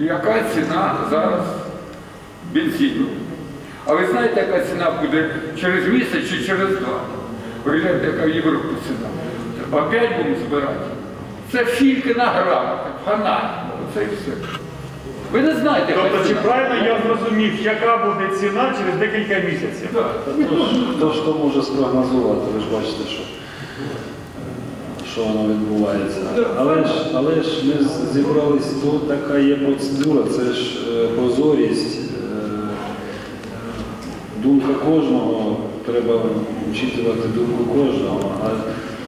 яка ціна зараз бензину. А ви знаєте, яка ціна буде через місяць чи через два? Ви гляньте, яка в Європі ціна. Опять будемо збирати. Це фільки на грам, фанат. Оце і все. Ви не знаєте, яка Тобто, чи ціна. правильно я зрозумів, яка буде ціна через декілька місяців? Так. Хто ж то може спрогнозувати? Ви ж бачите, що, що воно відбувається. Але ж, але ж ми зібрались тут, така є процедура, це ж е, прозорість, е, думка кожного, треба вчитувати думку кожного. А